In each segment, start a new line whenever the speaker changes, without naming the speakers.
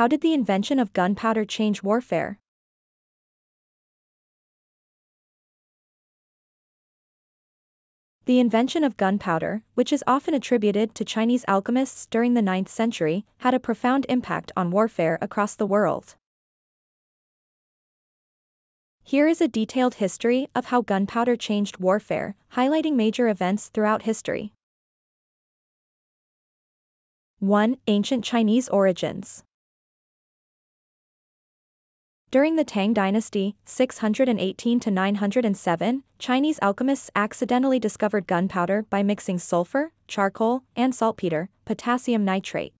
How did the invention of gunpowder change warfare? The invention of gunpowder, which is often attributed to Chinese alchemists during the 9th century, had a profound impact on warfare across the world. Here is a detailed history of how gunpowder changed warfare, highlighting major events throughout history. 1. Ancient Chinese origins. During the Tang dynasty, 618 to 907, Chinese alchemists accidentally discovered gunpowder by mixing sulfur, charcoal, and saltpeter, potassium nitrate.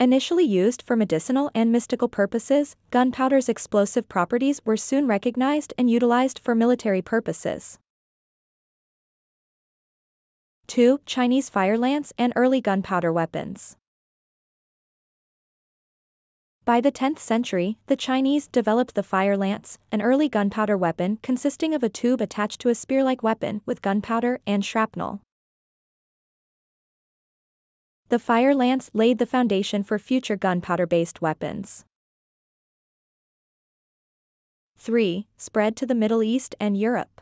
Initially used for medicinal and mystical purposes, gunpowder's explosive properties were soon recognized and utilized for military purposes. 2. Chinese fire lance and early gunpowder weapons. By the 10th century, the Chinese developed the fire lance, an early gunpowder weapon consisting of a tube attached to a spear-like weapon with gunpowder and shrapnel. The fire lance laid the foundation for future gunpowder-based weapons. 3. Spread to the Middle East and Europe.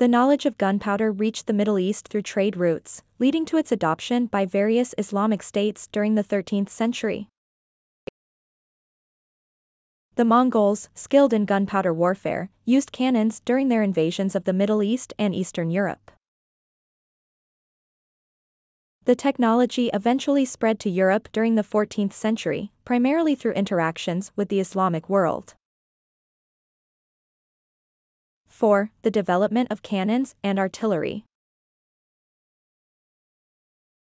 The knowledge of gunpowder reached the Middle East through trade routes, leading to its adoption by various Islamic states during the 13th century. The Mongols, skilled in gunpowder warfare, used cannons during their invasions of the Middle East and Eastern Europe. The technology eventually spread to Europe during the 14th century, primarily through interactions with the Islamic world. 4. The development of cannons and artillery.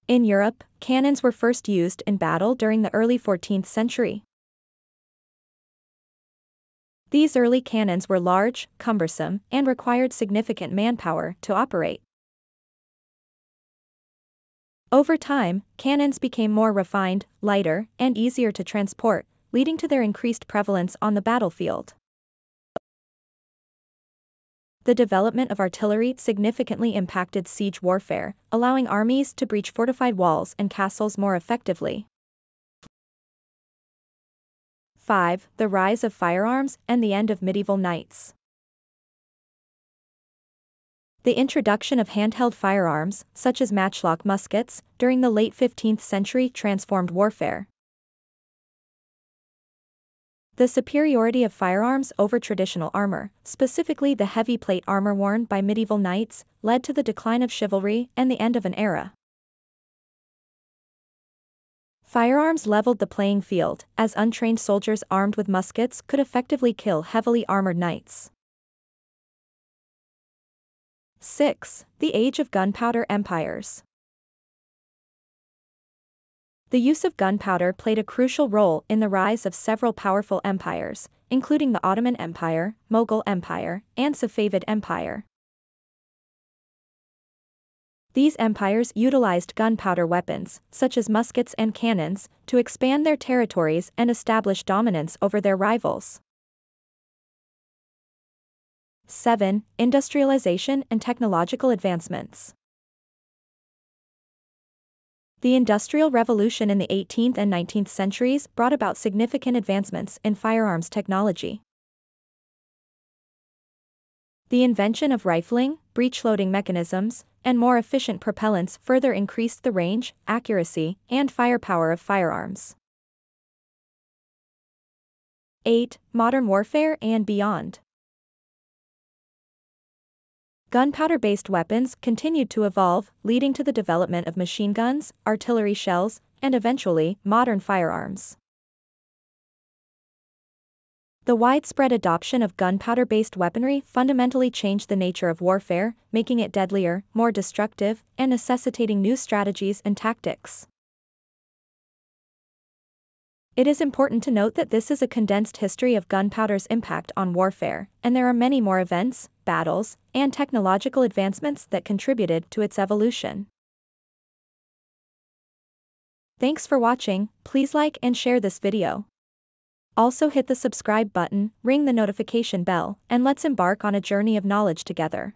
In Europe, cannons were first used in battle during the early 14th century. These early cannons were large, cumbersome, and required significant manpower to operate. Over time, cannons became more refined, lighter, and easier to transport, leading to their increased prevalence on the battlefield. The development of artillery significantly impacted siege warfare, allowing armies to breach fortified walls and castles more effectively. 5. The rise of firearms and the end of medieval knights. The introduction of handheld firearms, such as matchlock muskets, during the late 15th century transformed warfare. The superiority of firearms over traditional armor, specifically the heavy plate armor worn by medieval knights, led to the decline of chivalry and the end of an era. Firearms leveled the playing field, as untrained soldiers armed with muskets could effectively kill heavily armored knights. 6. The Age of Gunpowder Empires the use of gunpowder played a crucial role in the rise of several powerful empires, including the Ottoman Empire, Mughal Empire, and Safavid Empire. These empires utilized gunpowder weapons, such as muskets and cannons, to expand their territories and establish dominance over their rivals. 7. Industrialization and technological advancements. The Industrial Revolution in the 18th and 19th centuries brought about significant advancements in firearms technology. The invention of rifling, breech-loading mechanisms, and more efficient propellants further increased the range, accuracy, and firepower of firearms. 8. Modern warfare and beyond. Gunpowder-based weapons continued to evolve, leading to the development of machine guns, artillery shells, and eventually, modern firearms. The widespread adoption of gunpowder-based weaponry fundamentally changed the nature of warfare, making it deadlier, more destructive, and necessitating new strategies and tactics. It is important to note that this is a condensed history of gunpowder's impact on warfare, and there are many more events, battles, and technological advancements that contributed to its evolution. Thanks for watching, please like and share this video. Also hit the subscribe button, ring the notification bell, and let's embark on a journey of knowledge together.